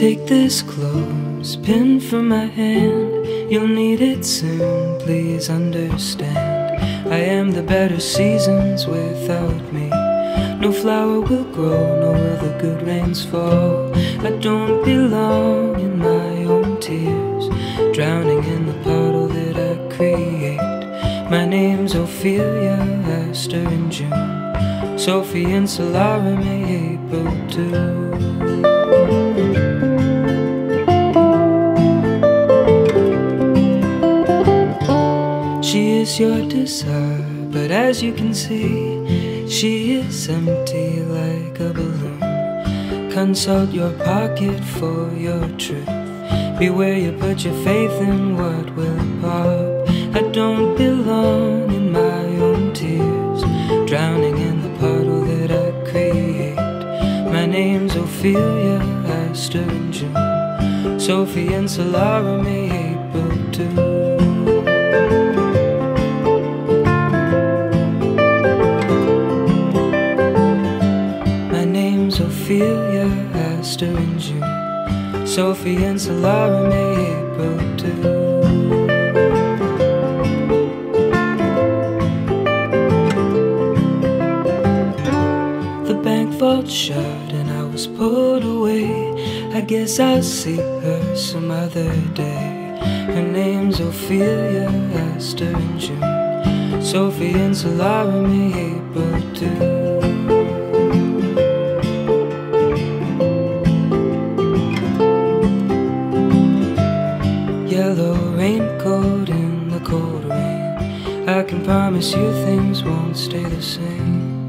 Take this clothespin from my hand. You'll need it soon, please understand. I am the better seasons without me. No flower will grow, nor will the good rains fall. I don't belong in my own tears, drowning in the puddle that I create. My name's Ophelia, Aster, and June. Sophie and Solara, May, April, too. Your desire, but as you can see, she is empty like a balloon. Consult your pocket for your truth. Beware you put your faith in what will pop. I don't belong in my own tears, drowning in the puddle that I create. My name's Ophelia, and June. Sophie and Solara, April, too. Ophelia, Aster, and June. Sophie and Solara, May, April, too. The bank vault shut and I was pulled away. I guess I'll see her some other day. Her name's Ophelia, Aster, and June. Sophie and Solara, May, April, too. Raincoat in the cold rain. I can promise you things won't stay the same.